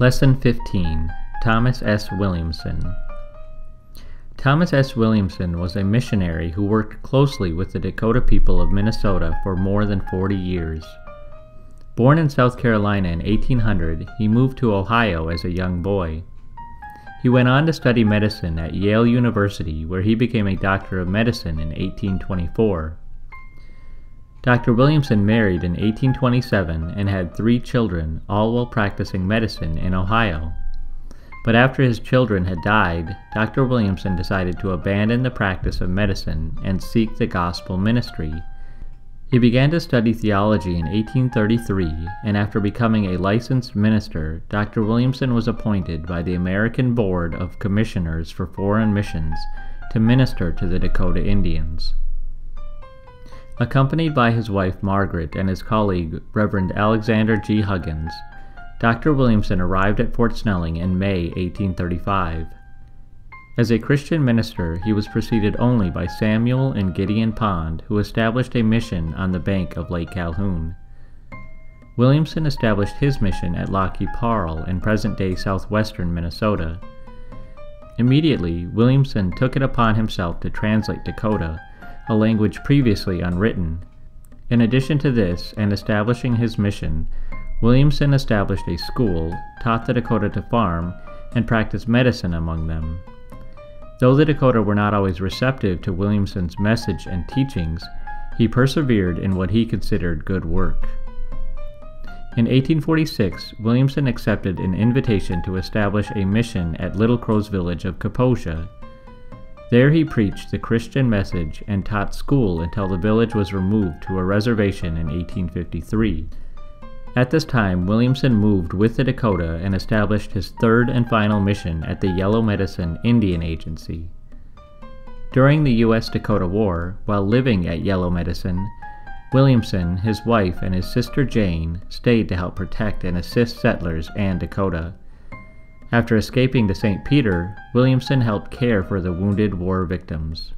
Lesson 15 Thomas S. Williamson Thomas S. Williamson was a missionary who worked closely with the Dakota people of Minnesota for more than 40 years. Born in South Carolina in 1800, he moved to Ohio as a young boy. He went on to study medicine at Yale University, where he became a doctor of medicine in 1824. Dr. Williamson married in 1827 and had three children, all while practicing medicine in Ohio. But after his children had died, Dr. Williamson decided to abandon the practice of medicine and seek the gospel ministry. He began to study theology in 1833, and after becoming a licensed minister, Dr. Williamson was appointed by the American Board of Commissioners for Foreign Missions to minister to the Dakota Indians. Accompanied by his wife Margaret and his colleague Reverend Alexander G. Huggins, Dr. Williamson arrived at Fort Snelling in May 1835. As a Christian minister, he was preceded only by Samuel and Gideon Pond, who established a mission on the bank of Lake Calhoun. Williamson established his mission at qui Parle in present day southwestern Minnesota. Immediately, Williamson took it upon himself to translate Dakota a language previously unwritten. In addition to this, and establishing his mission, Williamson established a school, taught the Dakota to farm, and practiced medicine among them. Though the Dakota were not always receptive to Williamson's message and teachings, he persevered in what he considered good work. In 1846, Williamson accepted an invitation to establish a mission at Little Crow's village of Kaposia there he preached the Christian message and taught school until the village was removed to a reservation in 1853. At this time, Williamson moved with the Dakota and established his third and final mission at the Yellow Medicine Indian Agency. During the U.S. Dakota War, while living at Yellow Medicine, Williamson, his wife, and his sister Jane stayed to help protect and assist settlers and Dakota. After escaping to St. Peter, Williamson helped care for the wounded war victims.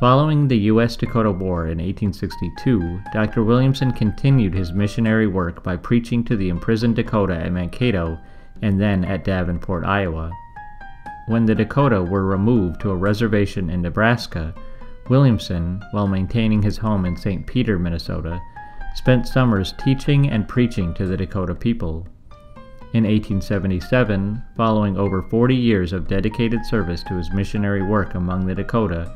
Following the U.S. Dakota War in 1862, Dr. Williamson continued his missionary work by preaching to the imprisoned Dakota at Mankato and then at Davenport, Iowa. When the Dakota were removed to a reservation in Nebraska, Williamson, while maintaining his home in St. Peter, Minnesota, spent summers teaching and preaching to the Dakota people. In 1877, following over 40 years of dedicated service to his missionary work among the Dakota,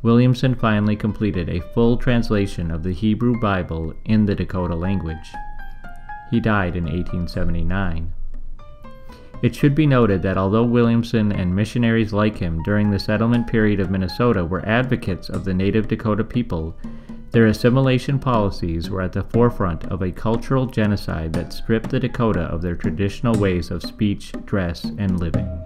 Williamson finally completed a full translation of the Hebrew Bible in the Dakota language. He died in 1879. It should be noted that although Williamson and missionaries like him during the settlement period of Minnesota were advocates of the native Dakota people, their assimilation policies were at the forefront of a cultural genocide that stripped the Dakota of their traditional ways of speech, dress, and living.